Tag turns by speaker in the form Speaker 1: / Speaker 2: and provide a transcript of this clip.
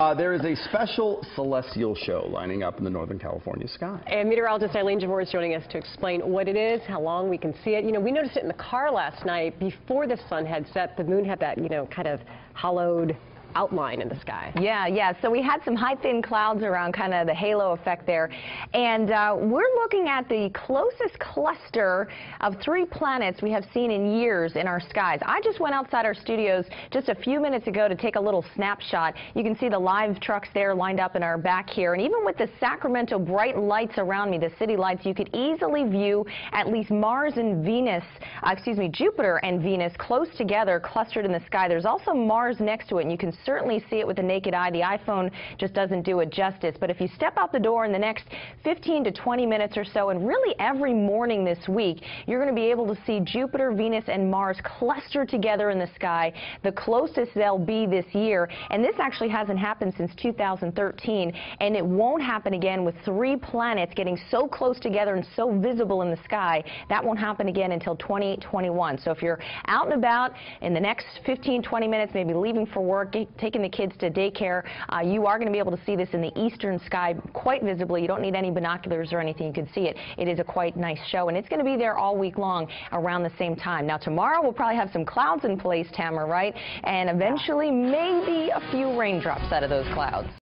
Speaker 1: Uh, there is a special celestial show lining up in the Northern California sky.
Speaker 2: And meteorologist Eileen Javora is joining us to explain what it is, how long we can see it. You know, we noticed it in the car last night before the sun had set. The moon had that, you know, kind of hollowed outline in the sky.
Speaker 3: Yeah, yeah. So we had some high thin clouds around kind of the halo effect there. And uh, we're looking at the closest cluster of three planets we have seen in years in our skies. I just went outside our studios just a few minutes ago to take a little snapshot. You can see the live trucks there lined up in our back here. And even with the Sacramento bright lights around me, the city lights, you could easily view at least Mars and Venus, uh, excuse me, Jupiter and Venus close together, clustered in the sky. There's also Mars next to it, and you can certainly see it with the naked eye. The iPhone just doesn't do it justice. But if you step out the door in the next 15 to 20 minutes or so, and really every morning this week, you're going to be able to see Jupiter, Venus, and Mars cluster together in the sky, the closest they'll be this year. And this actually hasn't happened since 2013, and it won't happen again with three planets getting so close together and so visible in the sky. That won't happen again until 2021. So if you're out and about in the next 15, 20 minutes, maybe leaving for work, taking the kids to daycare, uh, you are going to be able to see this in the eastern sky quite visibly. You don't need any binoculars or anything. You can see it. It is a quite nice show, and it's going to be there all week long around the same time. Now, tomorrow we'll probably have some clouds in place, Tamara, right? And eventually maybe a few raindrops out of those clouds.